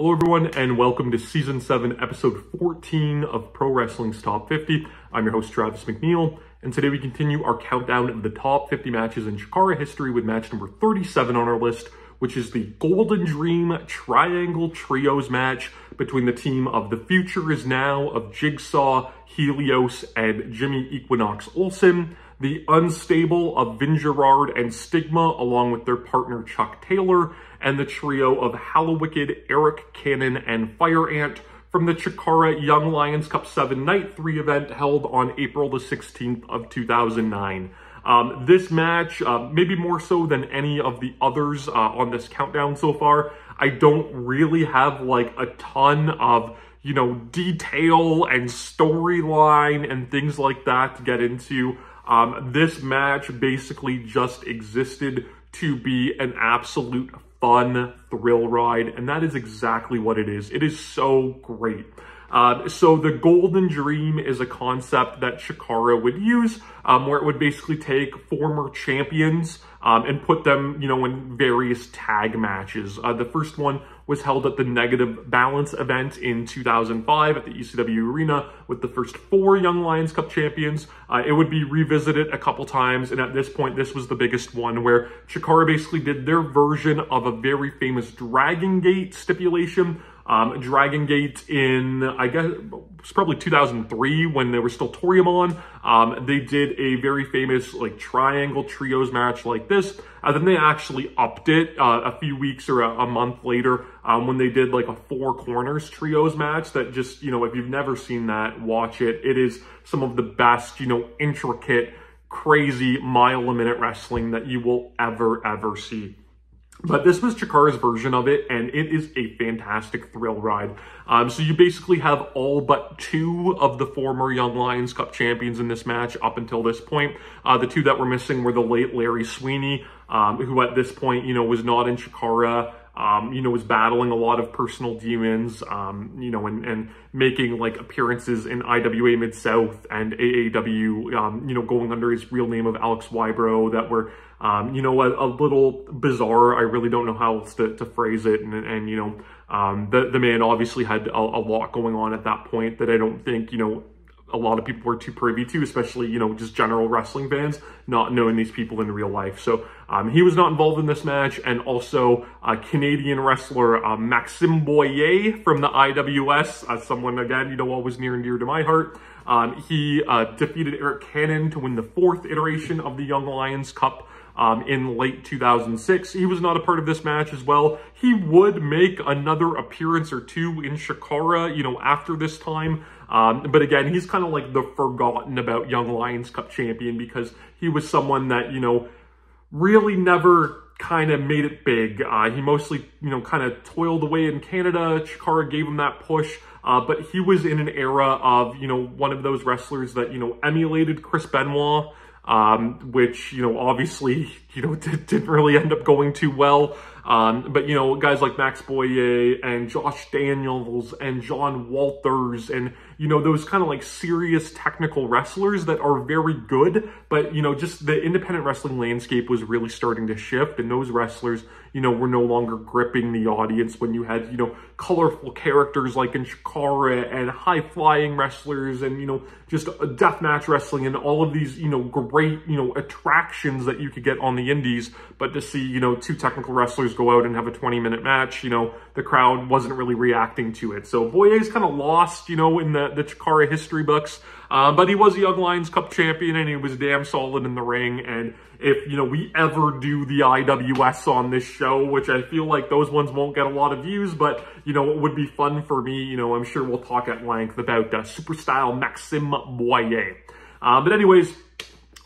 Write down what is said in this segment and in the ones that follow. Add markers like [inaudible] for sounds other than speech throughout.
Hello everyone and welcome to season 7 episode 14 of Pro Wrestling's Top 50. I'm your host Travis McNeil and today we continue our countdown of the top 50 matches in Chikara history with match number 37 on our list which is the Golden Dream Triangle Trios match between the team of The Future Is Now of Jigsaw, Helios, and Jimmy Equinox Olsen the unstable of Vin Gerard and Stigma, along with their partner Chuck Taylor, and the trio of Hallowicked, Arik Cannon, and Fire Ant from the Chikara Young Lions Cup 7 Night 3 event held on April the 16th of 2009. Um, this match, uh, maybe more so than any of the others uh, on this countdown so far, I don't really have like a ton of you know, detail and storyline and things like that to get into. Um, this match basically just existed to be an absolute fun thrill ride, and that is exactly what it is. It is so great. Uh, so the golden dream is a concept that Chikara would use, um, where it would basically take former champions um, and put them, you know, in various tag matches. Uh, the first one was held at the Negative Balance event in 2005 at the ECW Arena with the first four Young Lions Cup champions. Uh, it would be revisited a couple times, and at this point, this was the biggest one where Chikara basically did their version of a very famous Dragon Gate stipulation um, Dragon Gate in, I guess, it's probably 2003 when they were still Toryumon. Um, they did a very famous like triangle trios match like this. And then they actually upped it uh, a few weeks or a, a month later um, when they did like a four corners trios match that just, you know, if you've never seen that, watch it. It is some of the best, you know, intricate, crazy mile a minute wrestling that you will ever, ever see. But this was Chikara's version of it, and it is a fantastic thrill ride. Um, so you basically have all but two of the former Young Lions Cup champions in this match up until this point. Uh, the two that were missing were the late Larry Sweeney, um, who at this point, you know, was not in Chikara um, you know, was battling a lot of personal demons, um, you know, and, and making like appearances in IWA Mid South and AAW, um, you know, going under his real name of Alex Whybrow that were, um, you know, a, a, little bizarre. I really don't know how else to, to phrase it. And, and you know, um, the, the man obviously had a, a lot going on at that point that I don't think, you know, a lot of people were too privy to, especially, you know, just general wrestling fans, not knowing these people in real life. So um, he was not involved in this match. And also uh, Canadian wrestler uh, Boyer from the IWS, uh, someone, again, you know, always near and dear to my heart. Um, he uh, defeated Arik Cannon to win the fourth iteration of the Young Lions Cup um, in late 2006. He was not a part of this match as well. He would make another appearance or two in Chikara, you know, after this time. Um, but again, he's kind of like the forgotten about Young Lions Cup champion because he was someone that, you know, really never kind of made it big. Uh, he mostly, you know, kind of toiled away in Canada. Chikara gave him that push. Uh, but he was in an era of, you know, one of those wrestlers that, you know, emulated Chris Benoit um, which, you know, obviously, you know, [laughs] didn't really end up going too well. Um, but, you know, guys like Max Boyer and Josh Daniels and John Walters and, you know, those kind of like serious technical wrestlers that are very good, but, you know, just the independent wrestling landscape was really starting to shift and those wrestlers, you know, were no longer gripping the audience when you had, you know, colorful characters like in Chikara and high-flying wrestlers and, you know, just deathmatch wrestling and all of these, you know, great, you know, attractions that you could get on the indies. But to see, you know, two technical wrestlers go out and have a 20-minute match, you know, the crowd wasn't really reacting to it. So Boyer's kind of lost, you know, in the, the Chikara history books. Uh, but he was a Young Lions Cup champion and he was damn solid in the ring. And if, you know, we ever do the IWS on this show, which I feel like those ones won't get a lot of views, but, you know, it would be fun for me. You know, I'm sure we'll talk at length about uh, Super Style Maxime Boyer. Uh, but anyways,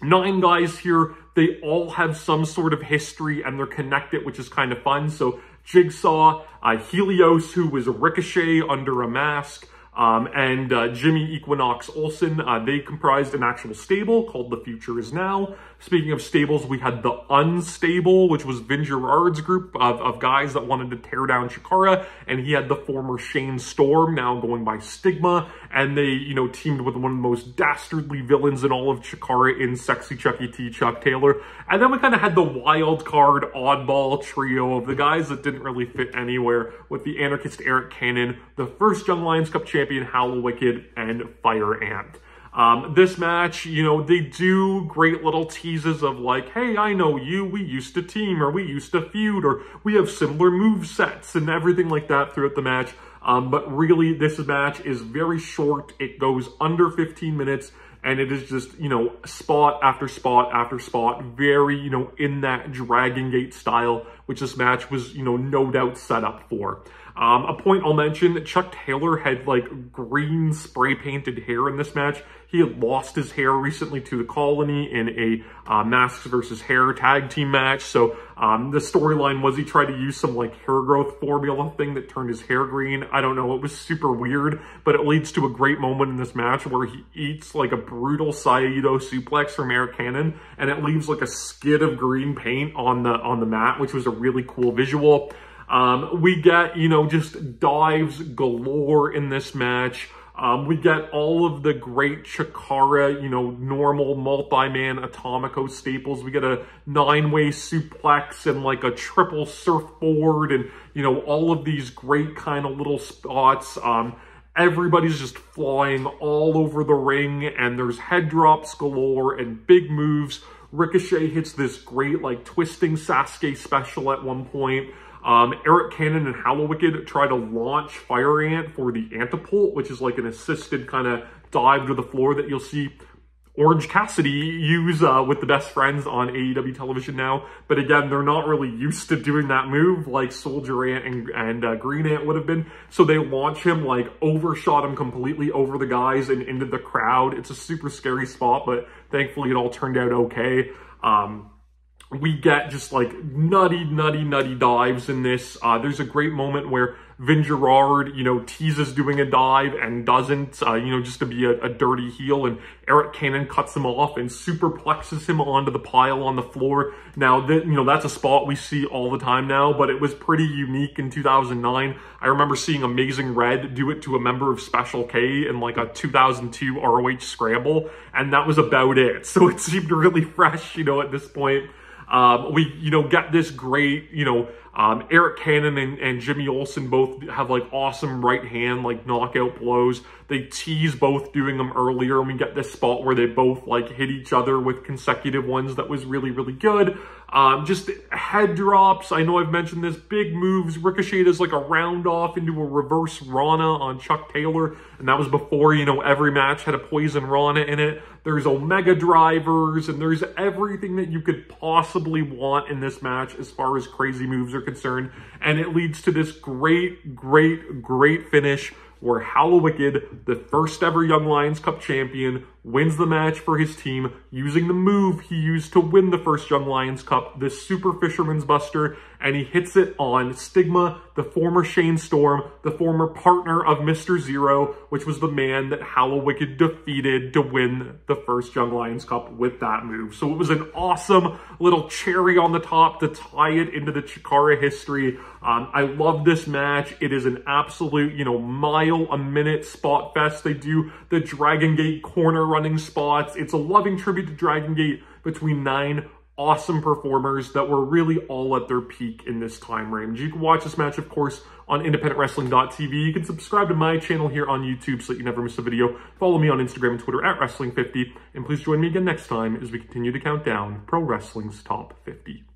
nine guys here. They all have some sort of history and they're connected, which is kind of fun. So Jigsaw, uh, Helios, who was Ricochet under a mask, Um, and uh, Jimmy Equinox Olsen, uh, they comprised an actual stable called The Future Is Now. Speaking of stables, we had The Unstable, which was Vin Gerard's group of, of guys that wanted to tear down Chikara, and he had the former Shane Storm, now going by Stigma, and they, you know, teamed with one of the most dastardly villains in all of Chikara in Sexy Chucky T. Chuck Taylor. And then we kind of had the wild card oddball trio of the guys that didn't really fit anywhere with the anarchist Arik Cannon, the first Young Lions Cup champion Hallowicked, and Fire Ant. Um, this match, you know, they do great little teases of like, hey, I know you, we used to team, or we used to feud, or we have similar move sets, and everything like that throughout the match. Um, but really, this match is very short. It goes under 15 minutes and it is just, you know, spot after spot after spot, very, you know, in that Dragon Gate style, which this match was, you know, no doubt set up for. Um, a point I'll mention, that Chuck Taylor had like green spray painted hair in this match. He had lost his hair recently to the Colony in a uh, Masks versus Hair tag team match. So um, the storyline was he tried to use some like hair growth formula thing that turned his hair green. I don't know. It was super weird, but it leads to a great moment in this match where he eats like a brutal Saito suplex from Arik Cannon and it leaves like a skid of green paint on the on the mat, which was a really cool visual. Um, we get, you know, just dives galore in this match. Um, we get all of the great Chikara, you know, normal multi-man Atomico staples. We get a nine-way suplex and like a triple surfboard and, you know, all of these great kind of little spots. Um, everybody's just flying all over the ring and there's head drops galore and big moves. Ricochet hits this great like twisting Sasuke special at one point. Um, Arik Cannon and Hallowicked try to launch Fire Ant for the Antipult, which is like an assisted kind of dive to the floor that you'll see Orange Cassidy use uh, with the best friends on AEW television now. But again, they're not really used to doing that move like Soldier Ant and, and uh, Green Ant would have been. So they launch him, like overshot him completely over the guys and into the crowd. It's a super scary spot, but thankfully it all turned out okay. Um, we get just like nutty, nutty, nutty dives in this. Uh, there's a great moment where Vin Gerard, you know, teases doing a dive and doesn't, uh, you know, just to be a, a, dirty heel. And Arik Cannon cuts him off and superplexes him onto the pile on the floor. Now, that, you know, that's a spot we see all the time now, but it was pretty unique in 2009. I remember seeing Amazing Red do it to a member of Special K in like a 2002 ROH Scramble, and that was about it. [laughs] So it seemed really fresh, you know, at this point. Um, we, you know, got this great, you know, um, Arik Cannon and, and Jimmy Olsen both have like awesome right hand, like knockout blows. They tease both doing them earlier and we get this spot where they both like hit each other with consecutive ones that was really, really good. Um, just head drops. I know I've mentioned this. Big moves. Ricochet does like a round off into a reverse Rana on Chuck Taylor. And that was before, you know, every match had a poison Rana in it. There's Omega drivers and there's everything that you could possibly want in this match as far as crazy moves are concerned. And it leads to this great, great, great finish where Hallowicked, the first ever Young Lions Cup champion, wins the match for his team using the move he used to win the first Young Lions Cup, this Super Fisherman's Buster, and he hits it on Stigma, the former Shane Storm, the former partner of Mr. Zero, which was the man that Hallowicked defeated to win the first Young Lions Cup with that move. So it was an awesome little cherry on the top to tie it into the Chikara history. Um, I love this match. It is an absolute, you know, mile a minute spot fest. They do the Dragon Gate corner running spots. It's a loving tribute to Dragon Gate between nine awesome performers that were really all at their peak in this time range. You can watch this match, of course, on independentwrestling.tv. You can subscribe to my channel here on YouTube so that you never miss a video. Follow me on Instagram and Twitter at Wrestling50. And please join me again next time as we continue to count down Pro Wrestling's Top 50.